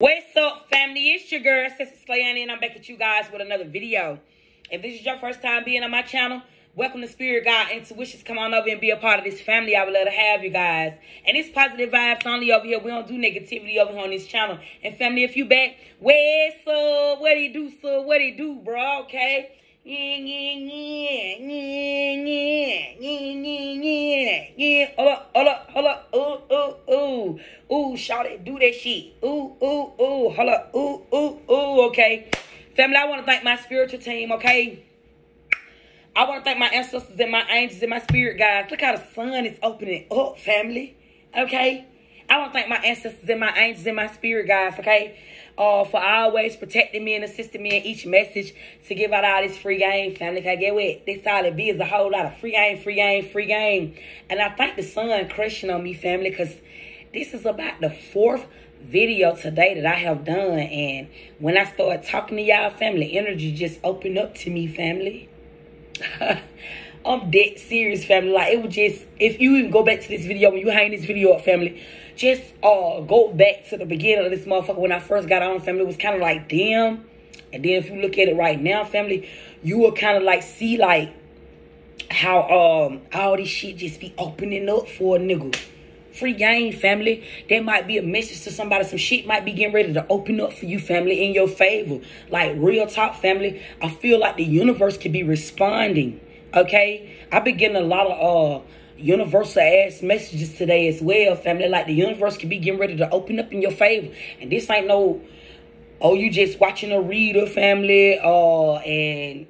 What's up, family? It's your girl, Sister Slayonnie, and I'm back at you guys with another video. If this is your first time being on my channel, welcome to SpiritGuide Intuitions. Come on over and be a part of this family. I would love to have you guys. And it's positive vibes only over here. We don't do negativity over here on this channel. And family, if you back, where's up? What do you do, sir? What do you do, bro? Okay? Yeah. Hold up, hold up, hold up. Ooh, ooh, ooh. Ooh, shout it, do that shit. Ooh, ooh, ooh. Hold up. Ooh, ooh, ooh. Okay. Family, I want to thank my spiritual team, okay? I want to thank my ancestors and my angels and my spirit guides. Look how the sun is opening up, family. Okay? I want to thank my ancestors and my angels and my spirit guides, okay? uh, for always protecting me and assisting me in each message to give out all this free game, family. I get with this all it be is a whole lot of free game, free game, free game. And I thank the sun crushing on me, family, because this is about the fourth video today that I have done. And when I started talking to y'all, family, energy just opened up to me, family. I'm dead serious, family. Like, it was just, if you even go back to this video, when you hang this video up, family, just uh go back to the beginning of this motherfucker when I first got on, family. It was kind of like, damn. And then if you look at it right now, family, you will kind of like see like how um all this shit just be opening up for a nigga. Free game, family. There might be a message to somebody. Some shit might be getting ready to open up for you, family, in your favor. Like real talk, family. I feel like the universe could be responding. Okay, I've been getting a lot of uh universal ass messages today as well, family. Like the universe could be getting ready to open up in your favor. And this ain't no, oh, you just watching a reader, family, uh, and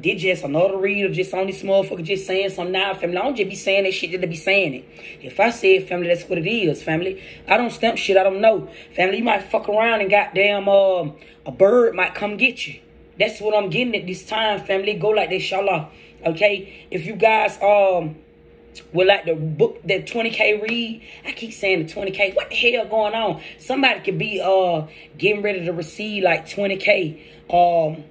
did just another reader just on this motherfucker just saying something now, family. I don't just be saying that shit just to be saying it. If I say it, family, that's what it is, family. I don't stamp shit, I don't know. Family, you might fuck around and goddamn um a bird might come get you. That's what I'm getting at this time, family. Go like this, inshallah. Okay? If you guys um with like the book that 20k read i keep saying the 20k what the hell going on somebody could be uh getting ready to receive like 20k um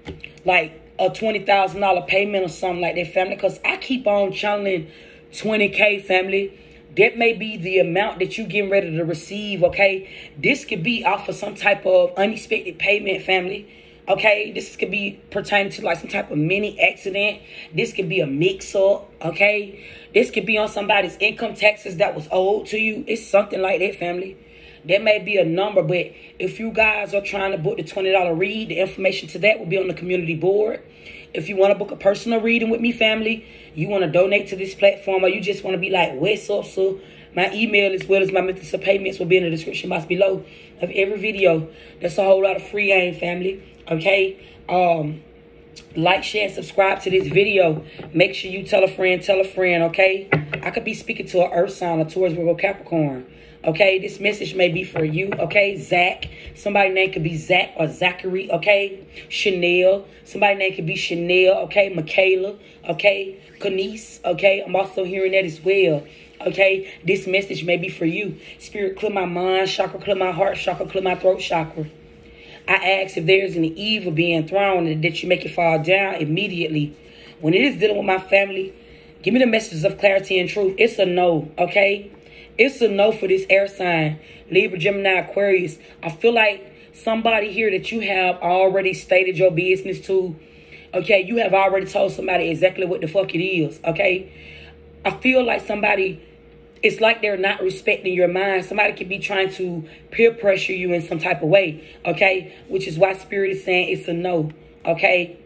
like a $20000 payment or something like that family because i keep on channeling 20k family that may be the amount that you're getting ready to receive okay this could be off of some type of unexpected payment family Okay, this could be pertaining to like some type of mini accident. This could be a mix up. Okay, this could be on somebody's income taxes that was owed to you. It's something like that, family. There may be a number, but if you guys are trying to book the $20 read, the information to that will be on the community board. If you want to book a personal reading with me, family, you want to donate to this platform, or you just want to be like, what's up, so my email as well as my methods of payments will be in the description box below of every video. That's a whole lot of free game, family. Okay? Um, like, share, subscribe to this video. Make sure you tell a friend, tell a friend, okay? I could be speaking to an earth sign, a Taurus, Virgo, Capricorn. Okay, this message may be for you, okay? Zach. Somebody name could be Zach or Zachary, okay? Chanel. Somebody name could be Chanel, okay? Michaela, okay? Kanice, okay? I'm also hearing that as well. Okay, this message may be for you. Spirit, clear my mind, chakra, clear my heart, chakra, clear my throat, chakra. I ask if there's any evil being thrown that you make it fall down immediately. When it is dealing with my family, give me the messages of clarity and truth. It's a no, okay? It's a no for this air sign, Libra, Gemini, Aquarius. I feel like somebody here that you have already stated your business to, okay? You have already told somebody exactly what the fuck it is, okay? I feel like somebody it's like they're not respecting your mind. Somebody could be trying to peer pressure you in some type of way, okay? Which is why Spirit is saying it's a no, okay?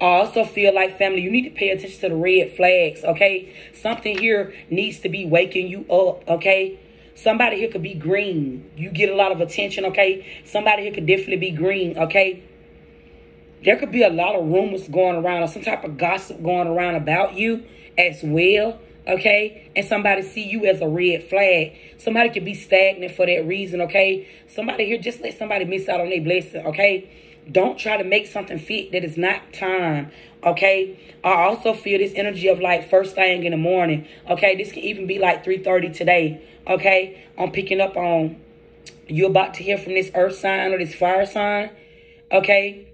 I also feel like, family, you need to pay attention to the red flags, okay? Something here needs to be waking you up, okay? Somebody here could be green. You get a lot of attention, okay? Somebody here could definitely be green, okay? There could be a lot of rumors going around or some type of gossip going around about you as well okay? And somebody see you as a red flag. Somebody could be stagnant for that reason, okay? Somebody here, just let somebody miss out on their blessing, okay? Don't try to make something fit that is not time, okay? I also feel this energy of like first thing in the morning, okay? This can even be like 3.30 today, okay? I'm picking up on you about to hear from this earth sign or this fire sign, okay?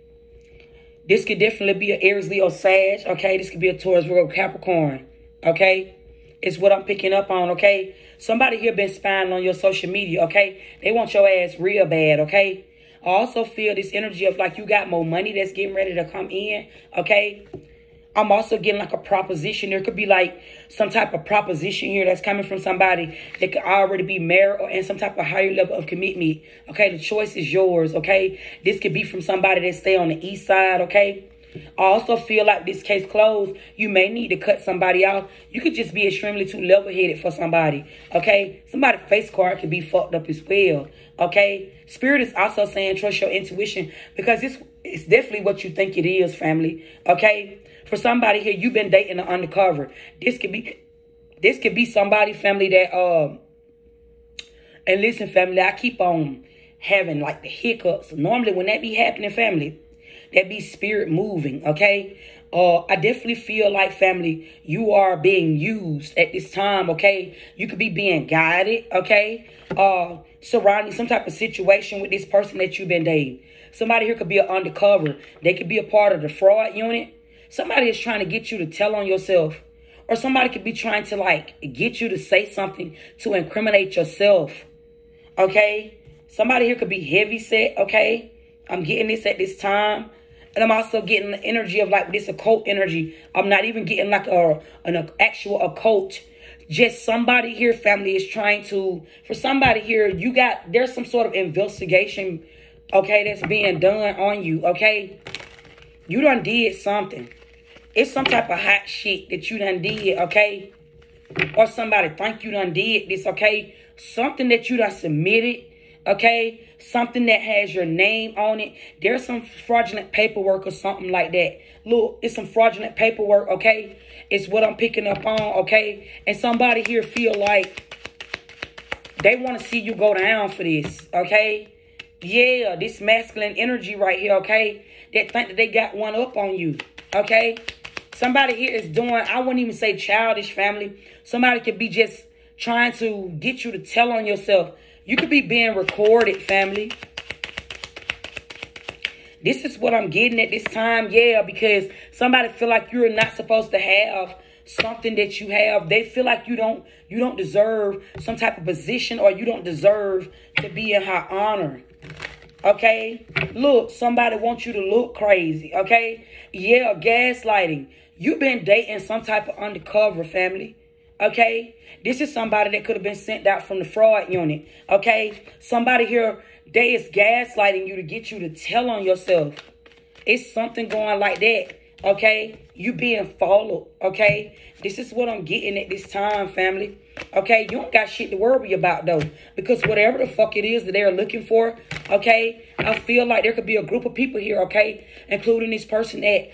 This could definitely be an Aries, Leo, Sag, okay? This could be a Taurus, Virgo, Capricorn, okay? Is what I'm picking up on, okay? Somebody here been spying on your social media, okay? They want your ass real bad, okay? I also feel this energy of like you got more money that's getting ready to come in. Okay. I'm also getting like a proposition. There could be like some type of proposition here that's coming from somebody that could already be married or in some type of higher level of commitment. Okay, the choice is yours. Okay, this could be from somebody that stay on the east side. Okay, I also feel like this case closed. You may need to cut somebody off. You could just be extremely too level-headed for somebody. Okay? Somebody's face card could be fucked up as well. Okay? Spirit is also saying trust your intuition because it's, it's definitely what you think it is, family. Okay? For somebody here, you've been dating an undercover. This could be this could be somebody, family, that um and listen, family, I keep on having like the hiccups. Normally when that be happening, family, that be spirit moving, okay? Uh, I definitely feel like, family, you are being used at this time, okay? You could be being guided, okay? Uh, surrounding some type of situation with this person that you've been dating. Somebody here could be an undercover. They could be a part of the fraud unit. Somebody is trying to get you to tell on yourself. Or somebody could be trying to, like, get you to say something to incriminate yourself, okay? Somebody here could be heavy set, okay? I'm getting this at this time. And I'm also getting the energy of like this occult energy. I'm not even getting like a an actual occult. Just somebody here, family, is trying to, for somebody here, you got, there's some sort of investigation, okay, that's being done on you, okay? You done did something. It's some type of hot shit that you done did, okay? Or somebody think you done did this, okay? Something that you done submitted, okay? something that has your name on it. There's some fraudulent paperwork or something like that. Look, it's some fraudulent paperwork, okay? It's what I'm picking up on, okay? And somebody here feel like they want to see you go down for this, okay? Yeah, this masculine energy right here, okay? That think that they got one up on you, okay? Somebody here is doing, I wouldn't even say childish family. Somebody could be just trying to get you to tell on yourself. You could be being recorded, family. This is what I'm getting at this time. Yeah, because somebody feel like you're not supposed to have something that you have. They feel like you don't you don't deserve some type of position or you don't deserve to be in high honor. Okay? Look, somebody wants you to look crazy. Okay? Yeah, gaslighting. You've been dating some type of undercover family. Okay? This is somebody that could have been sent out from the fraud unit. Okay? Somebody here, they is gaslighting you to get you to tell on yourself. It's something going like that. Okay? You being followed. Okay? This is what I'm getting at this time, family. Okay? You don't got shit to worry about, though. Because whatever the fuck it is that they're looking for, okay? I feel like there could be a group of people here, okay? Including this person that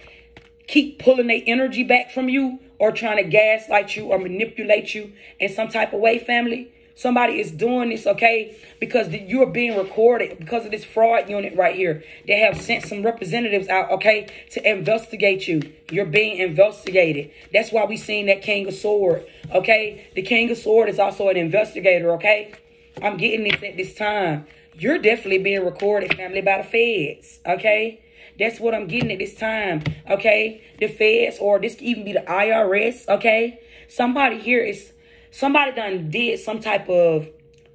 keep pulling their energy back from you or trying to gaslight you or manipulate you in some type of way, family. Somebody is doing this, okay, because you're being recorded because of this fraud unit right here. They have sent some representatives out, okay, to investigate you. You're being investigated. That's why we seen that King of Sword, okay? The King of Sword is also an investigator, okay? I'm getting this at this time. You're definitely being recorded, family, by the feds, okay? That's what I'm getting at this time, okay? The feds or this could even be the IRS, okay? Somebody here is, somebody done did some type of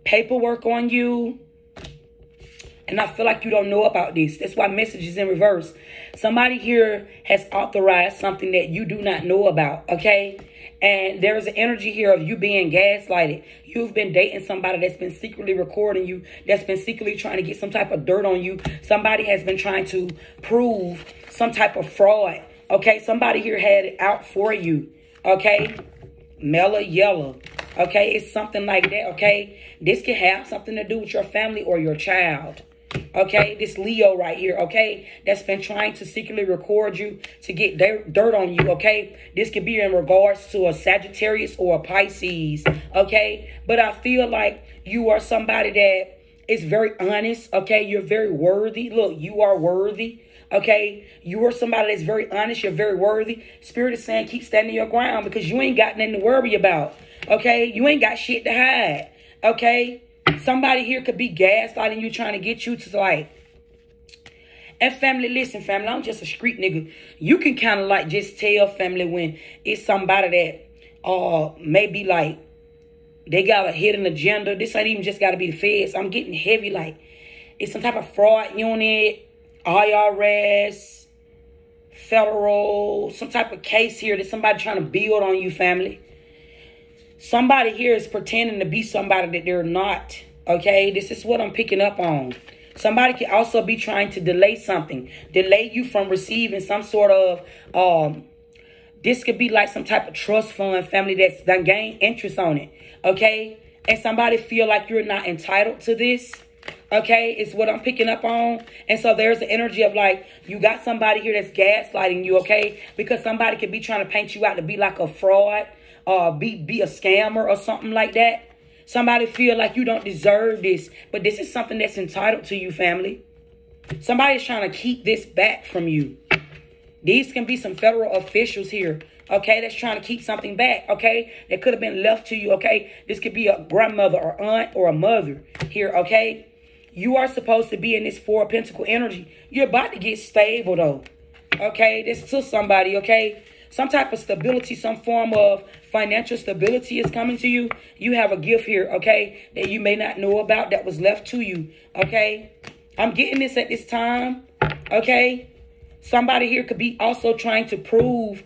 paperwork on you. And I feel like you don't know about this. That's why message is in reverse. Somebody here has authorized something that you do not know about, okay? And there is an energy here of you being gaslighted. You've been dating somebody that's been secretly recording you, that's been secretly trying to get some type of dirt on you. Somebody has been trying to prove some type of fraud. Okay, somebody here had it out for you. Okay, Mela Yellow. Okay, it's something like that. Okay, this can have something to do with your family or your child okay? This Leo right here, okay? That's been trying to secretly record you to get dirt on you, okay? This could be in regards to a Sagittarius or a Pisces, okay? But I feel like you are somebody that is very honest, okay? You're very worthy. Look, you are worthy. Okay, you are somebody that's very honest. You're very worthy. Spirit is saying, keep standing your ground because you ain't got nothing to worry about. Okay, you ain't got shit to hide. Okay, Somebody here could be gaslighting you, trying to get you to like. And family, listen, family, I'm just a street nigga. You can kind of like just tell family when it's somebody that uh maybe like they got a hidden agenda. This ain't even just got to be the feds. I'm getting heavy like It's some type of fraud unit, IRS, federal, some type of case here that somebody trying to build on you, family. Somebody here is pretending to be somebody that they're not. Okay, this is what I'm picking up on. Somebody can also be trying to delay something, delay you from receiving some sort of um, this could be like some type of trust fund family that's done gain interest on it. Okay. And somebody feel like you're not entitled to this. Okay, it's what I'm picking up on. And so there's the energy of like, you got somebody here that's gaslighting you, okay? Because somebody could be trying to paint you out to be like a fraud or be, be a scammer or something like that. Somebody feel like you don't deserve this. But this is something that's entitled to you, family. Somebody's trying to keep this back from you. These can be some federal officials here, okay, that's trying to keep something back, okay, that could have been left to you, okay. This could be a grandmother or aunt or a mother here, okay. You are supposed to be in this four pentacle energy. You're about to get stable, though, okay. This to somebody, okay. Some type of stability, some form of financial stability is coming to you. You have a gift here, okay, that you may not know about that was left to you, okay. I'm getting this at this time, okay. Somebody here could be also trying to prove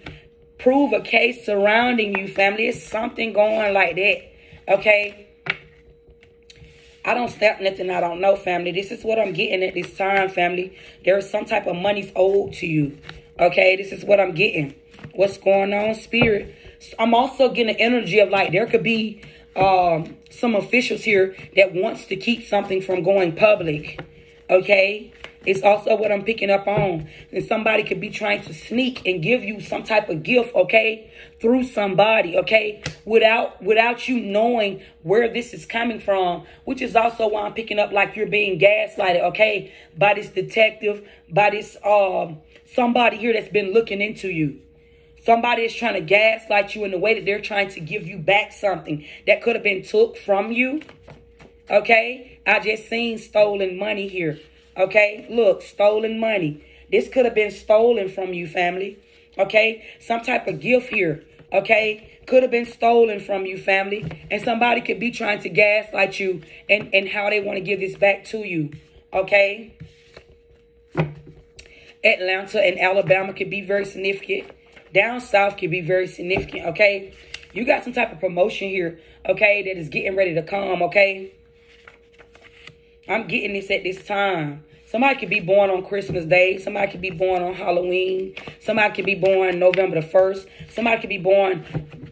prove a case surrounding you, family. It's something going like that. Okay. I don't step nothing I don't know, family. This is what I'm getting at this time, family. There is some type of money's owed to you. Okay, this is what I'm getting. What's going on, spirit? I'm also getting the energy of like there could be um, some officials here that wants to keep something from going public. Okay, it's also what I'm picking up on. And somebody could be trying to sneak and give you some type of gift, okay? Through somebody, okay? Without without you knowing where this is coming from, which is also why I'm picking up like you're being gaslighted, okay? By this detective, by this um somebody here that's been looking into you. Somebody is trying to gaslight you in the way that they're trying to give you back something that could have been took from you. Okay? I just seen stolen money here. Okay, look, stolen money. This could have been stolen from you, family. Okay, some type of gift here. Okay, could have been stolen from you, family. And somebody could be trying to gaslight you and, and how they want to give this back to you. Okay. Atlanta and Alabama could be very significant. Down south could be very significant, okay? You got some type of promotion here, okay, that is getting ready to come, okay? I'm getting this at this time. Somebody could be born on Christmas Day. Somebody could be born on Halloween. Somebody could be born November the 1st. Somebody could be born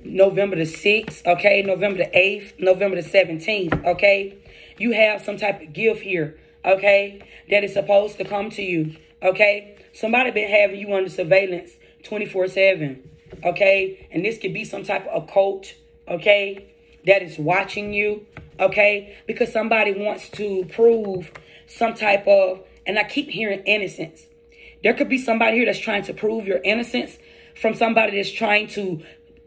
November the 6th, okay? November the 8th, November the 17th, okay? You have some type of gift here, okay? That is supposed to come to you, okay? Somebody been having you under surveillance 24-7, okay? And this could be some type of occult, okay? That is watching you, okay? Because somebody wants to prove some type of, and I keep hearing innocence. There could be somebody here that's trying to prove your innocence from somebody that's trying to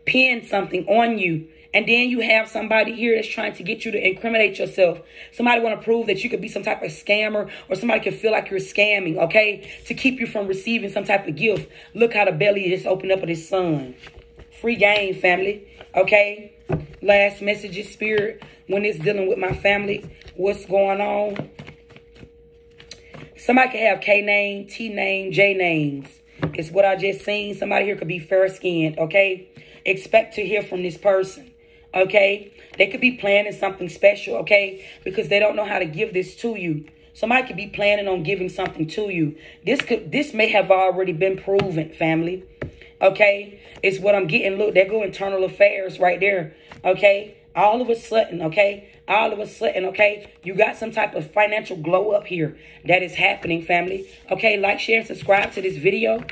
pin something on you. And then you have somebody here that's trying to get you to incriminate yourself. Somebody want to prove that you could be some type of scammer or somebody could feel like you're scamming, okay? To keep you from receiving some type of gift. Look how the belly just opened up of his son. Free game, family, okay? Last message is spirit when it's dealing with my family. What's going on? Somebody could have K name, T name, J names. It's what I just seen. Somebody here could be fair skinned, okay? Expect to hear from this person, okay? They could be planning something special, okay? Because they don't know how to give this to you. Somebody could be planning on giving something to you. This could this may have already been proven, family. Okay? It's what I'm getting. Look, there go internal affairs right there. Okay? All of a sudden, okay? all of a sudden, okay, you got some type of financial glow up here that is happening, family. Okay, like, share, and subscribe to this video.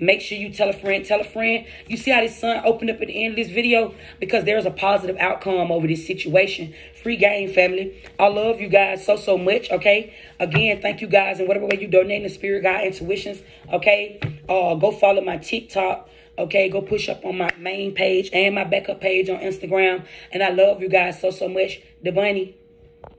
Make sure you tell a friend, tell a friend. You see how this sun opened up at the end of this video? Because there's a positive outcome over this situation. Free game, family. I love you guys so, so much, okay? Again, thank you guys. And whatever way you donate the SpiritGuide Intuitions, okay? Uh, go follow my TikTok. Okay, go push up on my main page and my backup page on Instagram. And I love you guys so, so much. The bunny.